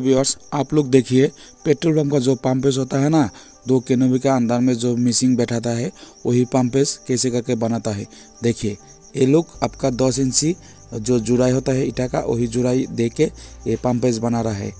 तो व्यूअर्स आप लोग देखिए पेट्रोल पंप का जो पंपेस होता है ना, दो केनोवी का अंदर में जो मिसिंग बैठाता है, वही पंपेस कैसे करके बनाता है? देखिए, ये लोग आपका दस इंची जो जुड़ाई होता है ईटा का, वही जुड़ाई दे के ये पंपेस बना रहा है।